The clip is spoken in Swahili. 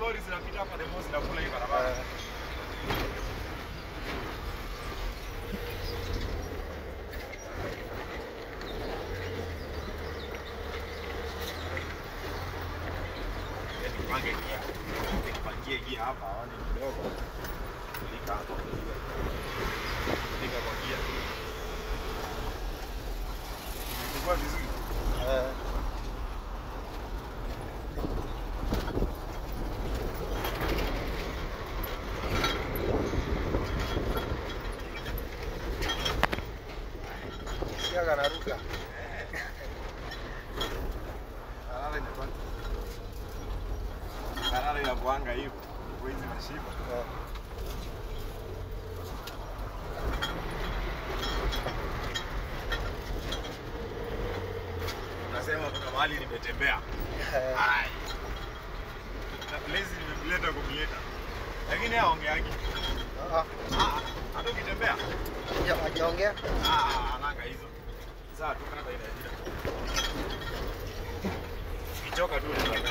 lori zinapita hapa Demos zinavula hii barabara. Nipangie gia Sikia kanaruka. Karara inakuwa. Karara inakuanga hivyo. Huwezi nashiba. Unasema kuna mahali nimetembea. Ai. Na place nimemleta kumleta. Lakini haongeagi. ah, Ah, hata ukitembea. haja- hajaongea. Ah, ananga hizo. Sawa tu kata ile jina. Kichoka tu unaweza